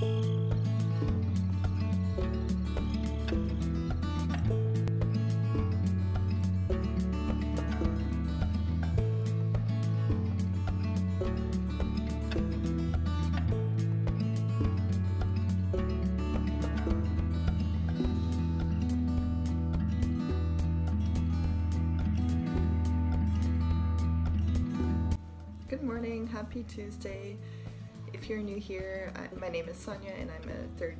Good morning, happy Tuesday. If you're new here, I, my name is Sonja and I'm a third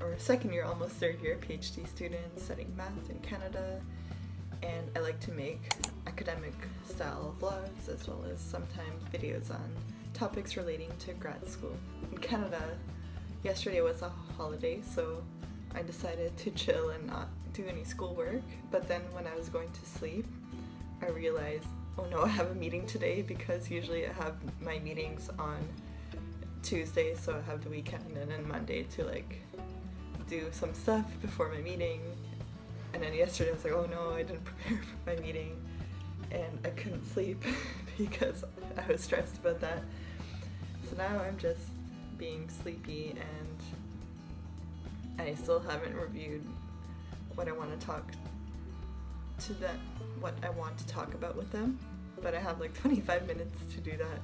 or second year, almost third year PhD student studying math in Canada. And I like to make academic style vlogs as well as sometimes videos on topics relating to grad school. In Canada, yesterday was a holiday, so I decided to chill and not do any schoolwork. But then when I was going to sleep, I realized oh no, I have a meeting today because usually I have my meetings on Tuesday, so I have the weekend and then Monday to like do some stuff before my meeting. And then yesterday I was like, oh no, I didn't prepare for my meeting and I couldn't sleep because I was stressed about that. So now I'm just being sleepy and I still haven't reviewed what I want to talk to them what I want to talk about with them, but I have like 25 minutes to do that.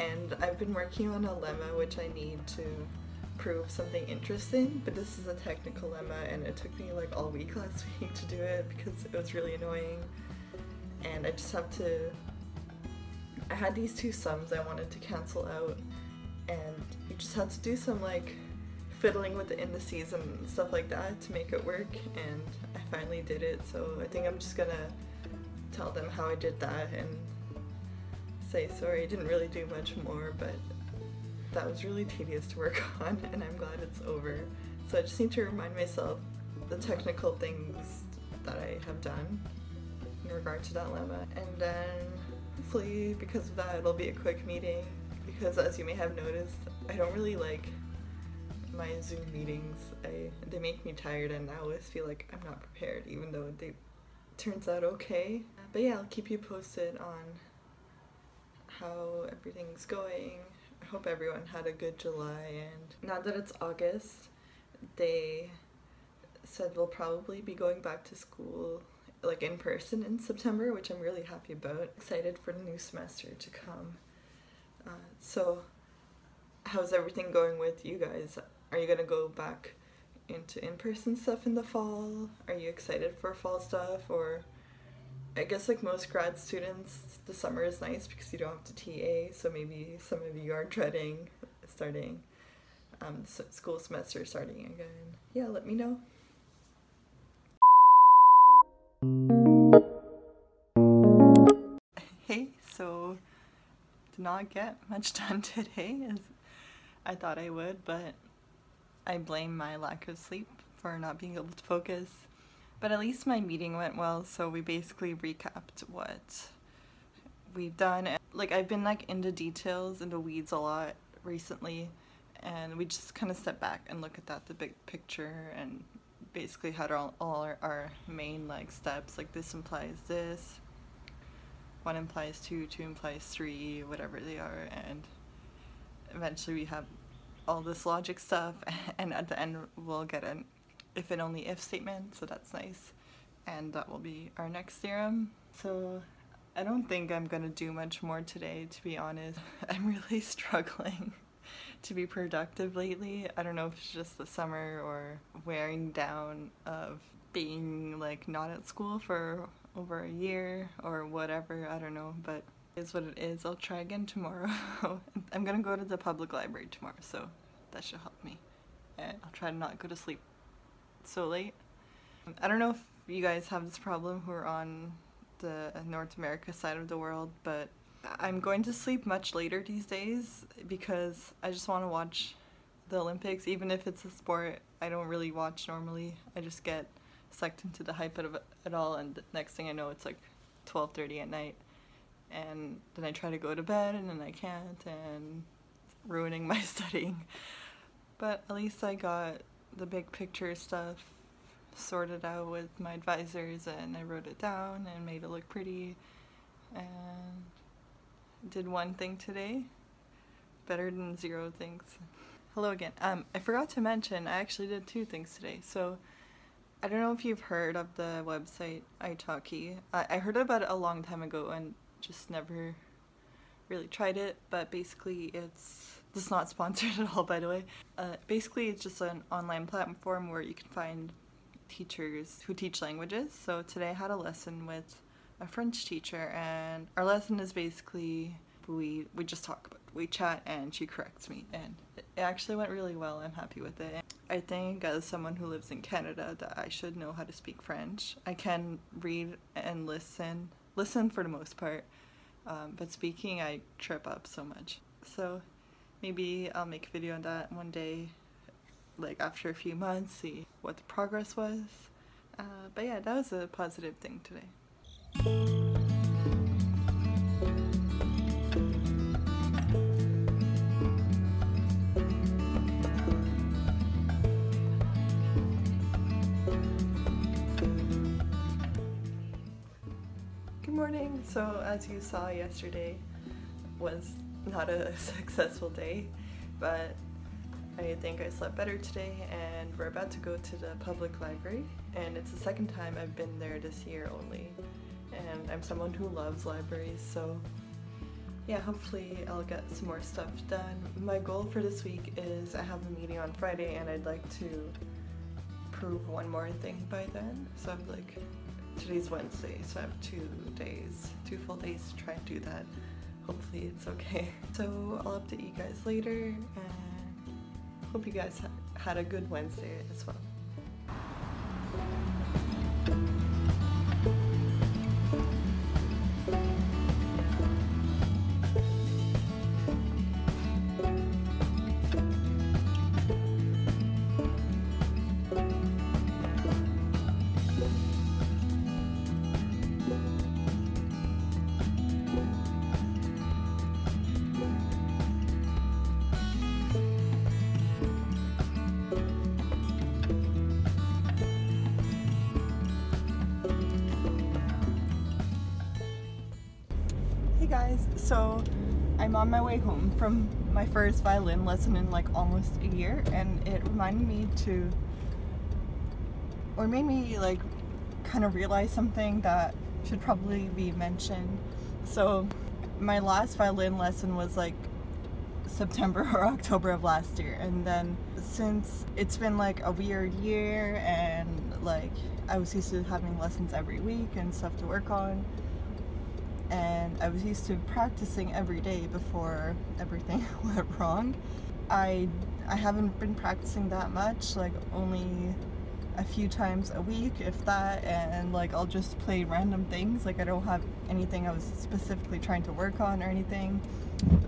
And I've been working on a lemma which I need to prove something interesting, but this is a technical lemma and it took me like all week last week to do it because it was really annoying. And I just have to I had these two sums I wanted to cancel out and you just had to do some like fiddling with the indices and stuff like that to make it work and I finally did it so I think I'm just gonna tell them how I did that and say sorry I didn't really do much more but that was really tedious to work on and I'm glad it's over. So I just need to remind myself the technical things that I have done in regard to that lemma and then hopefully because of that it'll be a quick meeting because as you may have noticed I don't really like my Zoom meetings, I they make me tired and I always feel like I'm not prepared even though they turns out okay. But yeah, I'll keep you posted on how everything's going. I hope everyone had a good July and now that it's August, they said we'll probably be going back to school like in person in September, which I'm really happy about. Excited for the new semester to come. Uh, so how's everything going with you guys? Are you gonna go back into in-person stuff in the fall? Are you excited for fall stuff or I guess like most grad students, the summer is nice because you don't have to TA, so maybe some of you are dreading starting um, school semester starting again. Yeah, let me know. Hey, so did not get much done today as I thought I would, but I blame my lack of sleep for not being able to focus. But at least my meeting went well, so we basically recapped what we've done. Like I've been like into details, into weeds a lot recently, and we just kind of step back and look at that, the big picture, and basically had all, all our, our main like steps, like this implies this, one implies two, two implies three, whatever they are, and eventually we have all this logic stuff and at the end we'll get an if and only if statement so that's nice and that will be our next theorem so I don't think I'm gonna do much more today to be honest I'm really struggling to be productive lately I don't know if it's just the summer or wearing down of being like not at school for over a year or whatever I don't know but is what it is. I'll try again tomorrow. I'm gonna go to the public library tomorrow, so that should help me. And I'll try to not go to sleep so late. I don't know if you guys have this problem who are on the North America side of the world, but I'm going to sleep much later these days because I just want to watch the Olympics, even if it's a sport I don't really watch normally. I just get sucked into the hype of it all, and next thing I know, it's like 12:30 at night and then I try to go to bed and then I can't and ruining my studying. But at least I got the big picture stuff sorted out with my advisors and I wrote it down and made it look pretty and did one thing today better than zero things. Hello again. Um, I forgot to mention, I actually did two things today. So, I don't know if you've heard of the website italki. I, I heard about it a long time ago and just never really tried it. But basically, it's this is not sponsored at all, by the way. Uh, basically, it's just an online platform where you can find teachers who teach languages. So today I had a lesson with a French teacher, and our lesson is basically we we just talk about we chat and she corrects me and it actually went really well i'm happy with it i think as someone who lives in canada that i should know how to speak french i can read and listen listen for the most part um, but speaking i trip up so much so maybe i'll make a video on that one day like after a few months see what the progress was uh, but yeah that was a positive thing today Good morning. So as you saw yesterday was not a successful day, but I think I slept better today and we're about to go to the public library and it's the second time I've been there this year only and I'm someone who loves libraries so yeah hopefully I'll get some more stuff done. My goal for this week is I have a meeting on Friday and I'd like to prove one more thing by then so I'm like today's Wednesday, so I have two days, two full days to try and do that. Hopefully it's okay. So I'll update you guys later and hope you guys had a good Wednesday as well. So I'm on my way home from my first violin lesson in like almost a year and it reminded me to or made me like kind of realize something that should probably be mentioned. So my last violin lesson was like September or October of last year and then since it's been like a weird year and like I was used to having lessons every week and stuff to work on and I was used to practicing every day before everything went wrong. I I haven't been practicing that much, like only a few times a week, if that, and like I'll just play random things. Like I don't have anything I was specifically trying to work on or anything.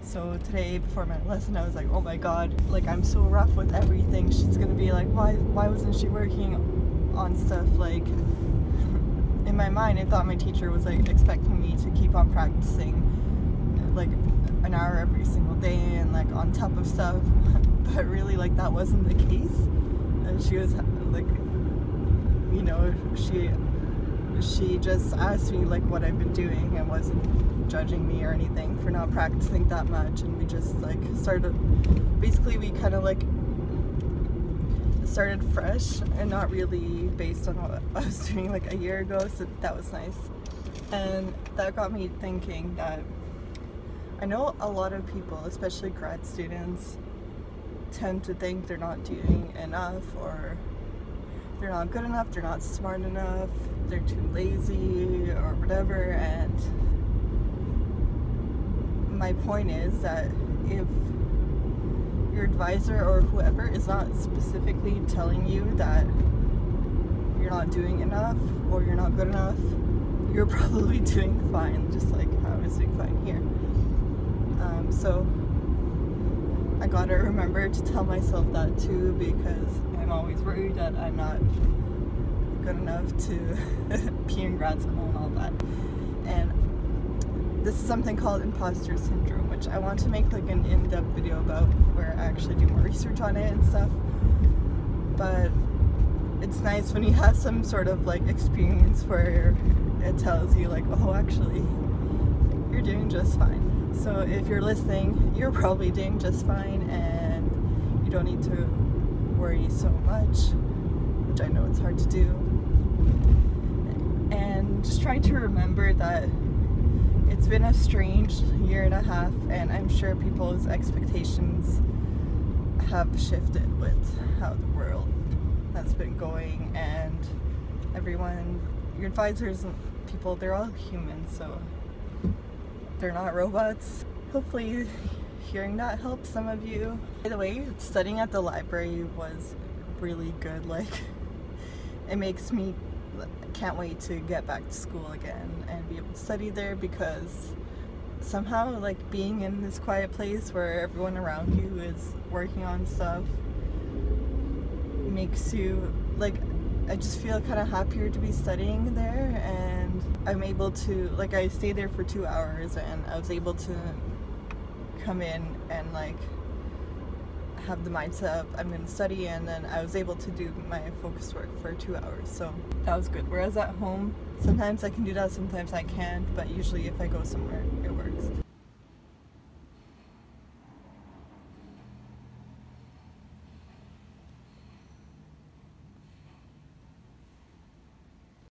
So today before my lesson I was like, oh my god, like I'm so rough with everything. She's gonna be like, why why wasn't she working on stuff like in my mind, I thought my teacher was like expecting to keep on practicing like an hour every single day and like on top of stuff, but really like that wasn't the case. And she was like, you know, she she just asked me like what I've been doing and wasn't judging me or anything for not practicing that much. And we just like started basically we kind of like started fresh and not really based on what I was doing like a year ago. So that was nice and that got me thinking that I know a lot of people especially grad students tend to think they're not doing enough or they're not good enough they're not smart enough they're too lazy or whatever. And my point is that if your advisor or whoever is not specifically telling you that you're not doing enough or you're not good enough, you're probably doing fine, just like I was doing fine here. Um, so I gotta remember to tell myself that too because I'm always worried that I'm not good enough to be in grad school and all that. And this is something called imposter syndrome, which I want to make like an in-depth video about where I actually do more research on it and stuff. But it's nice when you have some sort of like experience where it tells you like, oh, actually, you're doing just fine. So if you're listening, you're probably doing just fine and you don't need to worry so much, which I know it's hard to do. And just try to remember that it's been a strange year and a half, and I'm sure people's expectations have shifted with how the world has been going, and everyone, your advisors people, they're all humans, so they're not robots. Hopefully, hearing that helps some of you. By the way, studying at the library was really good. Like, it makes me can't wait to get back to school again and be able to study there because somehow like being in this quiet place where everyone around you is working on stuff makes you like I just feel kind of happier to be studying there and I'm able to like I stayed there for two hours and I was able to come in and like have the mindset of I'm going to study and then I was able to do my focus work for two hours so that was good. Whereas at home sometimes I can do that sometimes I can't but usually if I go somewhere